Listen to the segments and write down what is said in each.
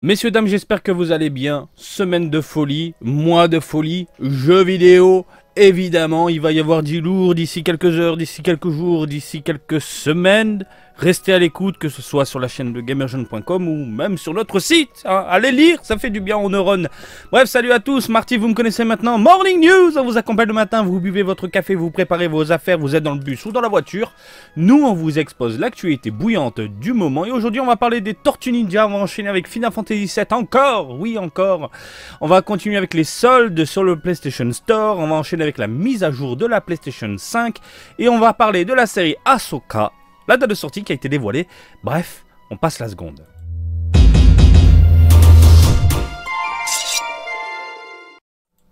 Messieurs, dames, j'espère que vous allez bien. Semaine de folie, mois de folie, jeux vidéo. Évidemment, il va y avoir du lourd d'ici quelques heures, d'ici quelques jours, d'ici quelques semaines. Restez à l'écoute, que ce soit sur la chaîne de gamergen.com ou même sur notre site. Hein. Allez lire, ça fait du bien aux neurones. Bref, salut à tous. Marty, vous me connaissez maintenant. Morning News, on vous accompagne le matin, vous buvez votre café, vous préparez vos affaires, vous êtes dans le bus ou dans la voiture. Nous, on vous expose l'actualité bouillante du moment. Et aujourd'hui, on va parler des Tortues Ninja. On va enchaîner avec Final Fantasy VII encore. Oui, encore. On va continuer avec les soldes sur le PlayStation Store. On va enchaîner avec la mise à jour de la PlayStation 5. Et on va parler de la série Ahsoka la date de sortie qui a été dévoilée. Bref, on passe la seconde.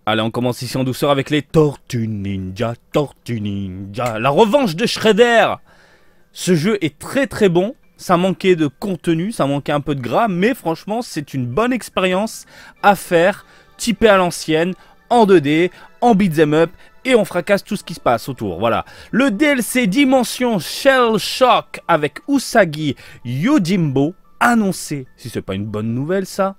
Allez, on commence ici en douceur avec les Tortues Ninja, Tortues Ninja, la revanche de Shredder. Ce jeu est très très bon, ça manquait de contenu, ça manquait un peu de gras, mais franchement c'est une bonne expérience à faire, typée à l'ancienne, en 2D, en beat'em up, et on fracasse tout ce qui se passe autour. Voilà. Le DLC Dimension Shell Shock avec Usagi Yojimbo, annoncé. Si c'est pas une bonne nouvelle ça.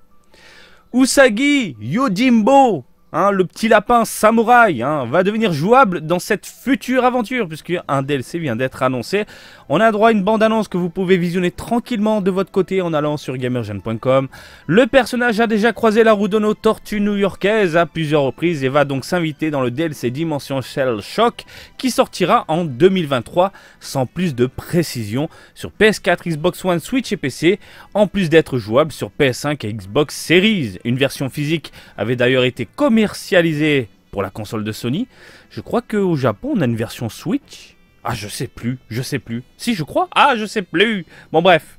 Usagi Yojimbo Hein, le petit lapin samouraï hein, va devenir jouable dans cette future aventure, puisque un DLC vient d'être annoncé. On a droit à une bande-annonce que vous pouvez visionner tranquillement de votre côté en allant sur gamergen.com. Le personnage a déjà croisé la roue de nos tortues new-yorkaises à plusieurs reprises et va donc s'inviter dans le DLC Dimension Shell Shock qui sortira en 2023 sans plus de précision sur PS4, Xbox One, Switch et PC, en plus d'être jouable sur PS5 et Xbox Series. Une version physique avait d'ailleurs été communiquée commercialisé pour la console de Sony. Je crois qu'au Japon, on a une version Switch. Ah, je sais plus, je sais plus. Si, je crois. Ah, je sais plus. Bon, bref.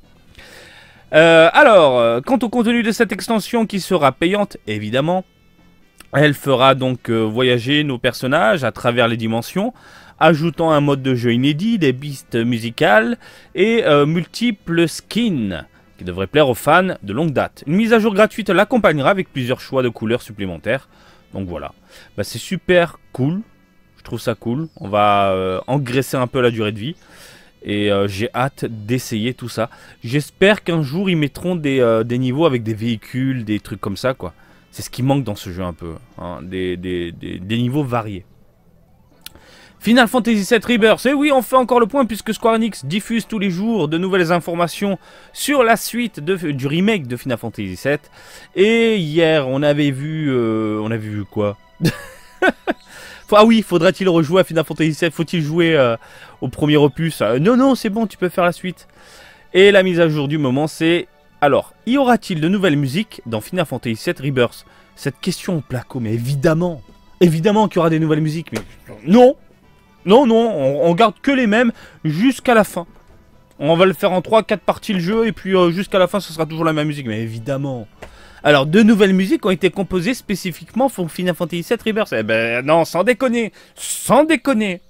Euh, alors, euh, quant au contenu de cette extension qui sera payante, évidemment, elle fera donc euh, voyager nos personnages à travers les dimensions, ajoutant un mode de jeu inédit, des pistes musicales et multiples skins qui devrait plaire aux fans de longue date. Une mise à jour gratuite l'accompagnera avec plusieurs choix de couleurs supplémentaires. Donc voilà, bah, c'est super cool, je trouve ça cool. On va euh, engraisser un peu la durée de vie. Et euh, j'ai hâte d'essayer tout ça. J'espère qu'un jour ils mettront des, euh, des, niveaux avec des véhicules, des trucs comme ça quoi. C'est ce qui manque dans ce jeu un peu. Hein. des niveaux variés. Final Fantasy VII Rebirth, et oui on fait encore le point puisque Square Enix diffuse tous les jours de nouvelles informations sur la suite du remake de Final Fantasy VII. Et hier on avait vu... Euh, on avait vu quoi? Ah oui, faudrait-il rejouer à Final Fantasy VII Faut-il jouer euh, au premier opus? Euh, Non, non, c'est bon, tu peux faire la suite. Et la mise à jour du moment, c'est... Alors, y aura-t-il de nouvelles musiques dans Final Fantasy VII Rebirth? Cette question placo, mais évidemment. Évidemment qu'il y aura des nouvelles musiques, mais non non, non, on, garde que les mêmes jusqu'à la fin. On va le faire en 3-4 parties le jeu et puis euh, jusqu'à la fin ce sera toujours la même musique, mais évidemment. Alors, deux nouvelles musiques ont été composées spécifiquement pour Final Fantasy VII Rebirth. Eh ben non, sans déconner, sans déconner.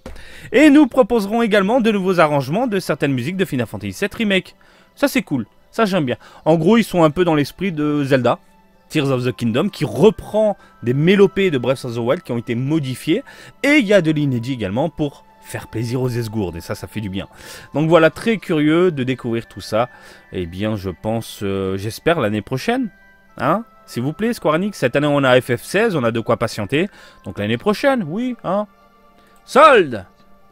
Et nous proposerons également de nouveaux arrangements de certaines musiques de Final Fantasy VII Remake. Ça c'est cool, ça j'aime bien. En gros, ils sont un peu dans l'esprit de Zelda. Tears of the Kingdom, qui reprend des mélopées de Breath of the Wild qui ont été modifiées. Et il y a de l'inédit également pour faire plaisir aux esgourdes, et ça, ça fait du bien. Donc voilà, très curieux de découvrir tout ça. Eh bien, je pense, euh, j'espère l'année prochaine. Hein S'il vous plaît, Square Enix, cette année on a FF16, on a de quoi patienter. Donc l'année prochaine, oui, hein Solde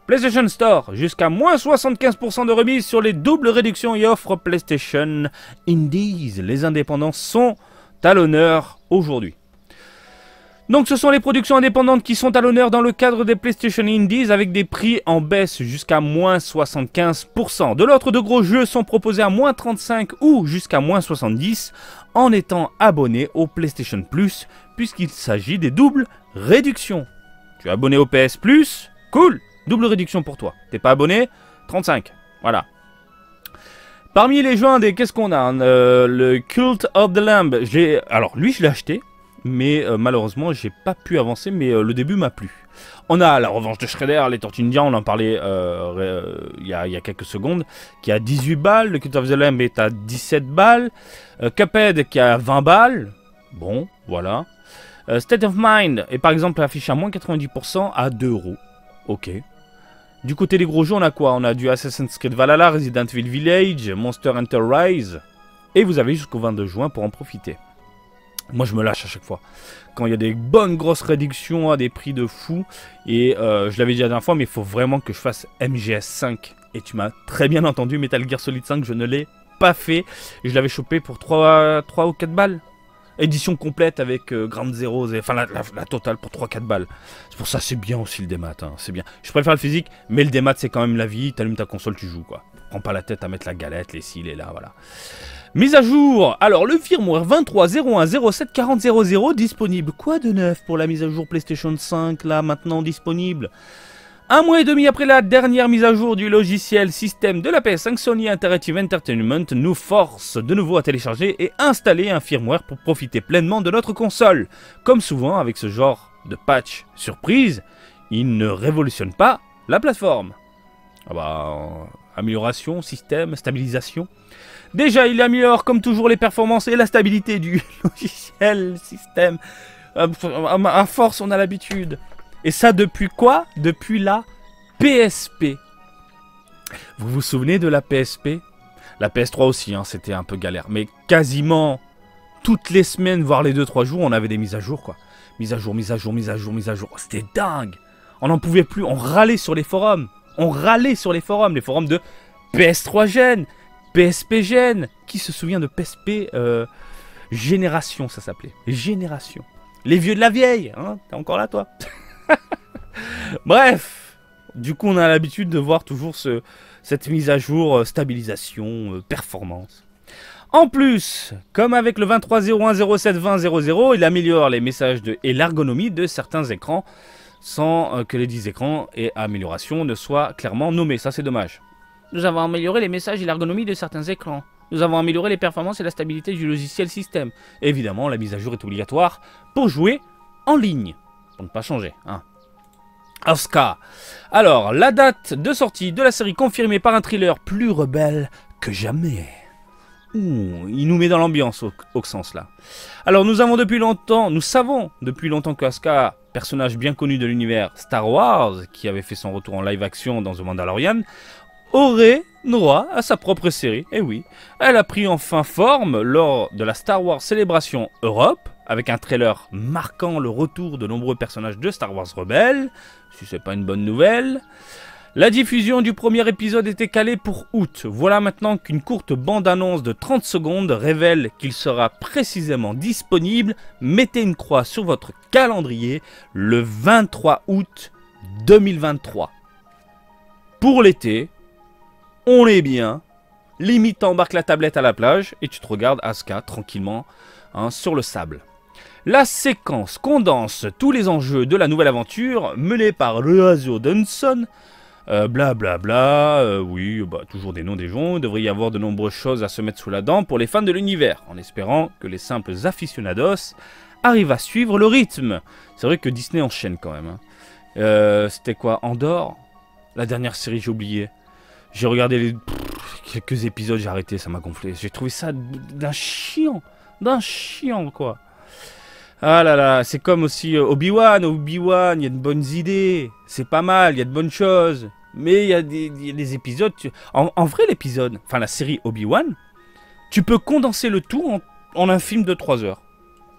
PlayStation Store, jusqu'à moins 75% de remise sur les doubles réductions et offres PlayStation Indies. Les indépendants sont à l'honneur aujourd'hui. Donc ce sont les productions indépendantes qui sont à l'honneur dans le cadre des PlayStation Indies avec des prix en baisse jusqu'à moins 75%. De l'autre, de gros jeux sont proposés à moins 35 ou jusqu'à moins 70 en étant abonné au PlayStation Plus puisqu'il s'agit des doubles réductions. Tu es abonné au PS Plus? Cool Double réduction pour toi. T'es pas abonné? 35. Voilà. Parmi les joints des qu'est-ce qu'on a euh, Le Cult of the Lamb. Alors lui je l'ai acheté, mais euh, malheureusement j'ai pas pu avancer. Mais euh, le début m'a plu. On a la revanche de Shredder, les Tortues on en parlait il y, a quelques secondes, qui a 18 balles. Le Cult of the Lamb est à 17 balles. Cuphead qui a 20 balles. Bon, voilà. State of Mind est par exemple affiché à moins 90% à 2 euros. Ok. Du côté des gros jeux, on a quoi? On a du Assassin's Creed Valhalla, Resident Evil Village, Monster Hunter Rise. Et vous avez jusqu'au 22 juin pour en profiter. Moi, je me lâche à chaque fois. Quand il y a des bonnes grosses réductions à des prix de fou. Et euh, je l'avais dit la dernière fois, mais il faut vraiment que je fasse MGS 5. Et tu m'as très bien entendu, Metal Gear Solid 5, je ne l'ai pas fait. Je l'avais chopé pour 3, 3 ou 4 balles. Édition complète avec euh, Zero, enfin la, totale pour 3-4 balles. C'est pour ça c'est bien aussi le démat, hein, c'est bien. Je préfère le physique, mais le démat c'est quand même la vie, t'allumes ta console, tu joues quoi. Prends pas la tête à mettre la galette, les cils et là, voilà. Mise à jour Alors, le firmware 23.01.07.40.00 disponible. Quoi de neuf pour la mise à jour PlayStation 5, là, maintenant disponible? Un mois et demi après la dernière mise à jour du logiciel système de la PS5, Sony Interactive Entertainment nous force de nouveau à télécharger et installer un firmware pour profiter pleinement de notre console. Comme souvent avec ce genre de patch surprise, il ne révolutionne pas la plateforme. Ah bah, amélioration, système, stabilisation. Déjà, il améliore comme toujours les performances et la stabilité du logiciel, système. Euh, à force, on a l'habitude. Et ça depuis quoi? Depuis la PSP. Vous vous souvenez de la PSP La PS3 aussi, hein, c'était un peu galère. Mais quasiment toutes les semaines, voire les 2-3 jours, on avait des mises à jour, quoi. Mise à jour, mise à jour, mise à jour, mise à jour. C'était dingue. On n'en pouvait plus. On râlait sur les forums. On râlait sur les forums. Les forums de PS3 Gen, PSP Gen. Qui se souvient de PSP euh, Génération, ça s'appelait. Génération. Les vieux de la vieille. Hein T'es encore là, toi? Bref. Du coup, on a l'habitude de voir toujours ce, cette mise à jour, euh, stabilisation, euh, performance. En plus, comme avec le 23.01.07.20.00, il améliore les messages et l'ergonomie de certains écrans sans que les 10 écrans et amélioration ne soient clairement nommés. Ça, c'est dommage. Nous avons amélioré les messages et l'ergonomie de certains écrans. Nous avons amélioré les performances et la stabilité du logiciel système. Évidemment, la mise à jour est obligatoire pour jouer en ligne. Pour ne pas changer. Hein. Oscar. Alors, la date de sortie de la série confirmée par un thriller plus rebelle que jamais. Ouh, il nous met dans l'ambiance au, sens là. Alors nous avons depuis longtemps, nous savons depuis longtemps que Asuka, personnage bien connu de l'univers Star Wars, qui avait fait son retour en live action dans The Mandalorian, aurait droit à sa propre série. Et eh oui, elle a pris enfin forme lors de la Star Wars Célébration Europe, avec un trailer marquant le retour de nombreux personnages de Star Wars Rebels, si c'est pas une bonne nouvelle. La diffusion du premier épisode était calée pour août. Voilà maintenant qu'une courte bande-annonce de 30 secondes révèle qu'il sera précisément disponible. Mettez une croix sur votre calendrier le 23 août 2023. Pour l'été, on est bien. Limite, embarque la tablette à la plage et tu te regardes Asuka tranquillement hein, sur le sable. La séquence condense tous les enjeux de la nouvelle aventure menée par Leazio Dunson. Blablabla, bla bla, euh, oui, bah, toujours des noms des gens. Il devrait y avoir de nombreuses choses à se mettre sous la dent pour les fans de l'univers, en espérant que les simples aficionados arrivent à suivre le rythme. C'est vrai que Disney enchaîne quand même. Hein. Euh, c'était quoi? Andorre? La dernière série, j'ai oublié. J'ai regardé les... quelques épisodes, j'ai arrêté, ça m'a gonflé. J'ai trouvé ça d'un chiant. D'un chiant, quoi. Ah là là, c'est comme aussi euh, Obi-Wan. Obi-Wan, il y a de bonnes idées. C'est pas mal, il y a de bonnes choses. Mais il y a des, épisodes. En, vrai, l'épisode, enfin la série Obi-Wan, tu peux condenser le tout en, en un film de 3 heures.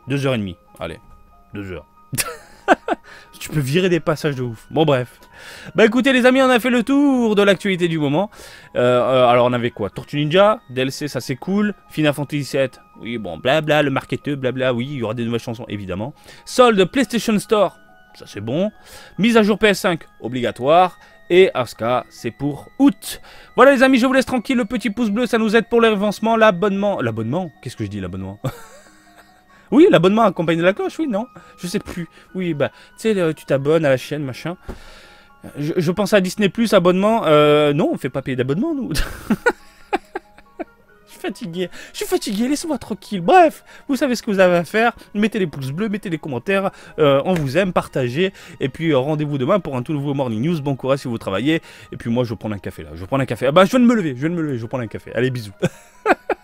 2 heures et demie. Allez, 2 heures. tu peux virer des passages de ouf. Bon, bref. Bah écoutez, les amis, on a fait le tour de l'actualité du moment. Euh, euh, alors, on avait quoi? Tortue Ninja, DLC, ça c'est cool. Final Fantasy 7, oui, bon, blabla, le marketeur, blabla, oui, il y aura des nouvelles chansons, évidemment. Solde PlayStation Store, ça c'est bon. Mise à jour PS5, obligatoire. Et Asuka, c'est pour août. Voilà les amis, je vous laisse tranquille. Le petit pouce bleu, ça nous aide pour les révancements. L'abonnement. L'abonnement? Qu'est-ce que je dis, l'abonnement? Oui, l'abonnement accompagne de la cloche, oui, non Je sais plus. Oui, bah, tu sais, tu t'abonnes à la chaîne, machin. Je, pense à Disney Plus, abonnement. Euh, non, on fait pas payer d'abonnement, nous. je suis fatigué. Je suis fatigué, laissez-moi tranquille. Bref, vous savez ce que vous avez à faire. Mettez les pouces bleus, mettez les commentaires. Euh, on vous aime, partagez. Et puis, euh, rendez-vous demain pour un tout nouveau Morning News. Bon courage si vous travaillez. Et puis, moi, je prendre un café là. Je prendre un café. Ah bah, je viens de me lever. Je viens de me lever. Je vais prendre un café. Allez, bisous.